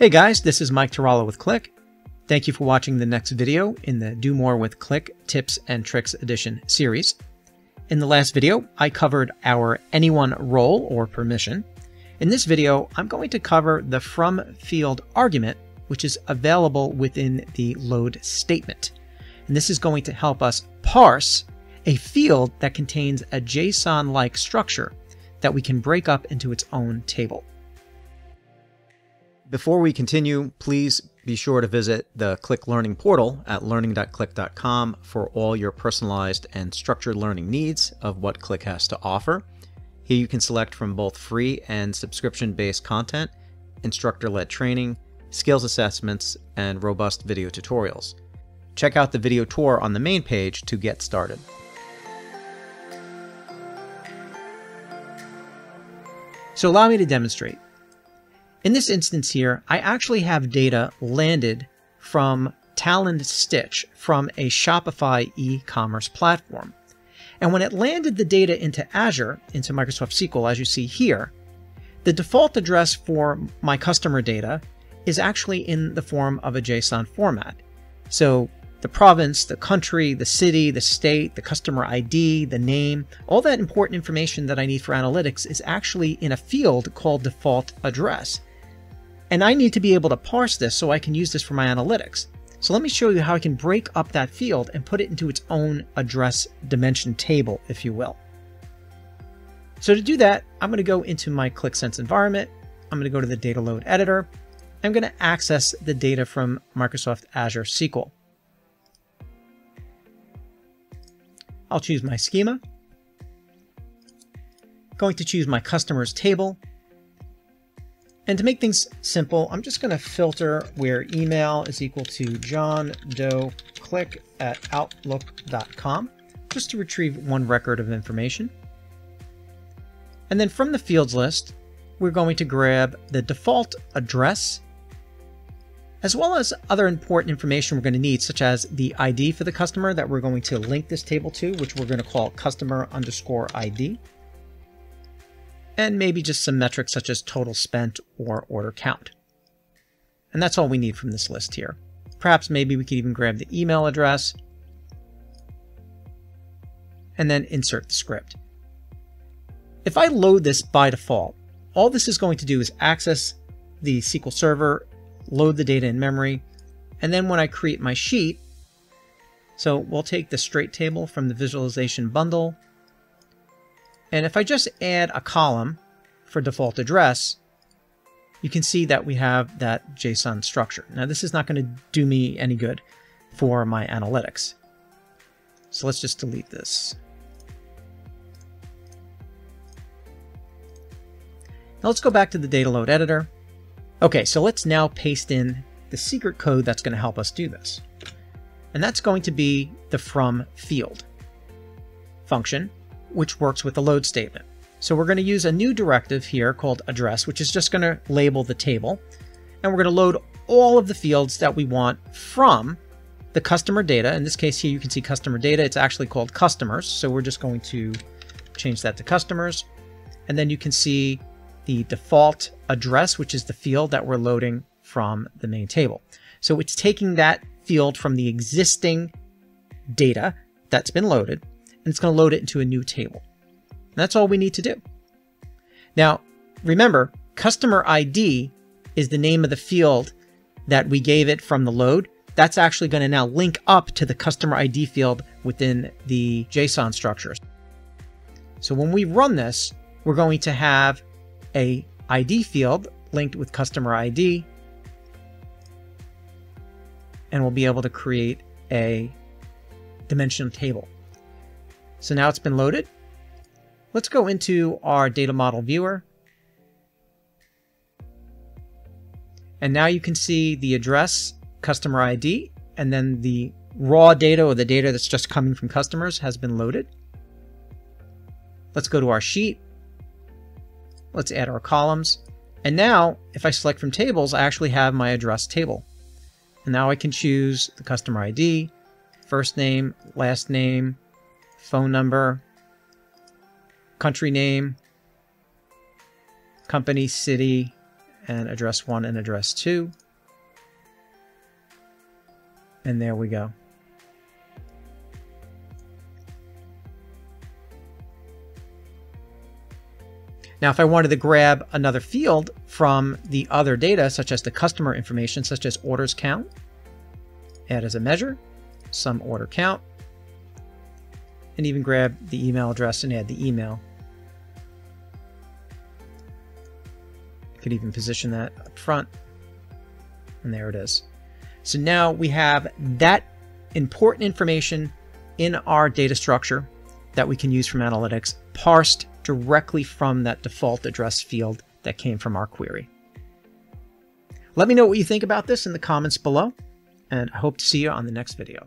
Hey guys, this is Mike Tarallo with Qlik. Thank you for watching the next video in the Do More with Qlik Tips and Tricks Edition series. In the last video, I covered our anyone role or permission. In this video, I'm going to cover the from field argument, which is available within the load statement. And this is going to help us parse a field that contains a JSON-like structure that we can break up into its own table. Before we continue, please be sure to visit the Qlik Learning portal at learning.qlik.com for all your personalized and structured learning needs of what Qlik has to offer. Here you can select from both free and subscription-based content, instructor-led training, skills assessments, and robust video tutorials. Check out the video tour on the main page to get started. So allow me to demonstrate. In this instance here, I actually have data landed from Talend Stitch from a Shopify e-commerce platform. And when it landed the data into Azure, into Microsoft SQL, as you see here, the default address for my customer data is actually in the form of a JSON format. So the province, the country, the city, the state, the customer ID, the name, all that important information that I need for analytics is actually in a field called default address. And I need to be able to parse this so I can use this for my analytics. So let me show you how I can break up that field and put it into its own address dimension table, if you will. So to do that, I'm going to go into my Qlik Sense environment. I'm going to go to the data load editor. I'm going to access the data from Microsoft Azure SQL. I'll choose my schema. Going to choose my customers table and to make things simple, I'm just going to filter where email is equal to John Doe Qlik at Outlook.com, just to retrieve one record of information. And then from the fields list, we're going to grab the default address, as well as other important information we're going to need, such as the ID for the customer that we're going to link this table to, which we're going to call customer underscore ID and maybe just some metrics such as total spent or order count. And that's all we need from this list here. Perhaps maybe we could even grab the email address and then insert the script. If I load this by default, all this is going to do is access the SQL Server, load the data in memory, and then when I create my sheet, so we'll take the straight table from the visualization bundle, and if I just add a column for default address, you can see that we have that JSON structure. Now this is not going to do me any good for my analytics. So let's just delete this. Now let's go back to the data load editor. Okay, so let's now paste in the secret code that's going to help us do this. And that's going to be the from field function which works with the load statement. So we're going to use a new directive here called address, which is just going to label the table. And we're going to load all of the fields that we want from the customer data. In this case here, you can see customer data. It's actually called customers. So we're just going to change that to customers. And then you can see the default address, which is the field that we're loading from the main table. So it's taking that field from the existing data that's been loaded and it's going to load it into a new table. that's all we need to do. Now, remember, customer ID is the name of the field that we gave it from the load. That's actually going to now link up to the customer ID field within the JSON structures. So when we run this, we're going to have a ID field linked with customer ID, and we'll be able to create a dimension table. So now it's been loaded. Let's go into our data model viewer. And now you can see the address, customer ID, and then the raw data or the data that's just coming from customers has been loaded. Let's go to our sheet. Let's add our columns. And now, if I select from tables, I actually have my address table. And now I can choose the customer ID, first name, last name, phone number, country name, company, city, and address 1 and address 2. And there we go. Now, if I wanted to grab another field from the other data, such as the customer information, such as orders count, add as a measure, sum order count, and even grab the email address and add the email. Could even position that up front. And there it is. So now we have that important information in our data structure that we can use from analytics parsed directly from that default address field that came from our query. Let me know what you think about this in the comments below, and I hope to see you on the next video.